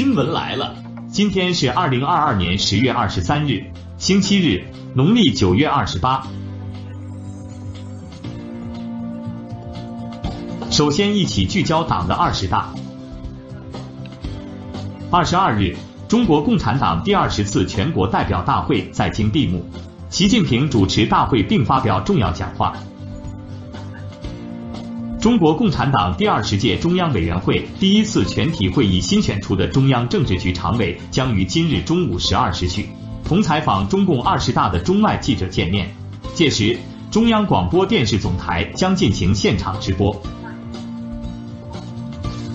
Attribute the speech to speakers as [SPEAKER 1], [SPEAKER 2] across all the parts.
[SPEAKER 1] 新闻来了，今天是二零二二年十月二十三日，星期日，农历九月二十八。首先一起聚焦党的二十大。二十二日，中国共产党第二十次全国代表大会在京闭幕，习近平主持大会并发表重要讲话。中国共产党第二十届中央委员会第一次全体会议新选出的中央政治局常委将于今日中午十二时许同采访中共二十大的中外记者见面，届时中央广播电视总台将进行现场直播。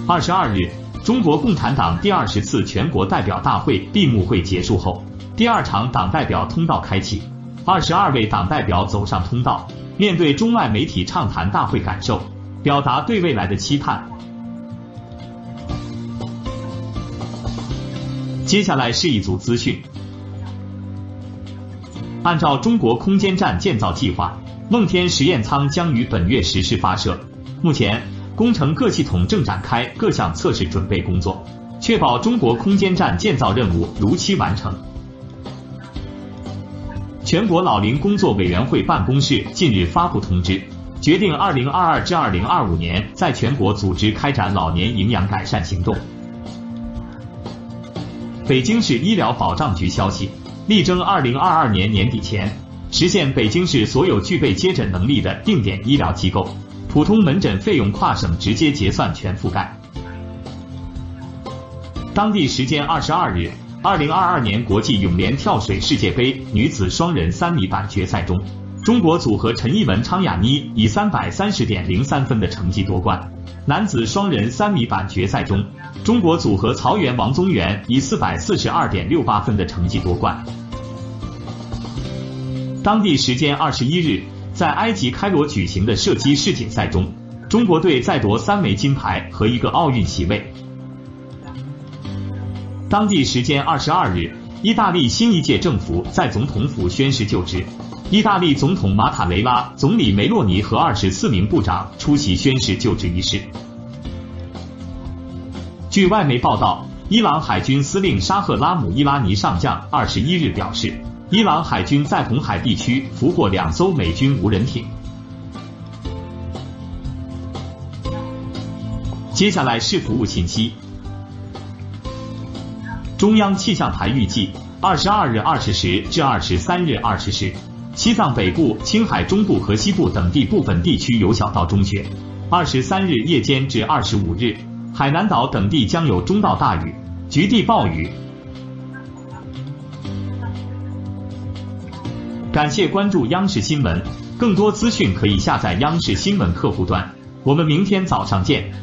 [SPEAKER 1] 二十二日，中国共产党第二十次全国代表大会闭幕会结束后，第二场党代表通道开启，二十二位党代表走上通道，面对中外媒体畅谈大会感受。表达对未来的期盼。接下来是一组资讯。按照中国空间站建造计划，梦天实验舱将于本月实施发射。目前，工程各系统正展开各项测试准备工作，确保中国空间站建造任务如期完成。全国老龄工作委员会办公室近日发布通知。决定二零二二至二零二五年在全国组织开展老年营养改善行动。北京市医疗保障局消息，力争二零二二年年底前实现北京市所有具备接诊能力的定点医疗机构普通门诊费用跨省直接结算全覆盖。当地时间二十二日，二零二二年国际泳联跳水世界杯女子双人三米板决赛中。中国组合陈艺文、昌雅妮以三百三十点零三分的成绩夺冠。男子双人三米板决赛中，中国组合曹原、王宗源以四百四十二点六八分的成绩夺冠。当地时间二十一日，在埃及开罗举行的射击世锦赛中，中国队再夺三枚金牌和一个奥运席位。当地时间二十二日，意大利新一届政府在总统府宣誓就职。意大利总统马塔雷拉、总理梅洛尼和二十四名部长出席宣誓就职仪式。据外媒报道，伊朗海军司令沙赫拉姆伊拉尼上将二十一日表示，伊朗海军在红海地区俘获两艘美军无人艇。接下来是服务信息。中央气象台预计，二十二日二十时至二十三日二十时。西藏北部、青海中部和西部等地部分地区有小到中雪。二十三日夜间至二十五日，海南岛等地将有中到大雨，局地暴雨。感谢关注央视新闻，更多资讯可以下载央视新闻客户端。我们明天早上见。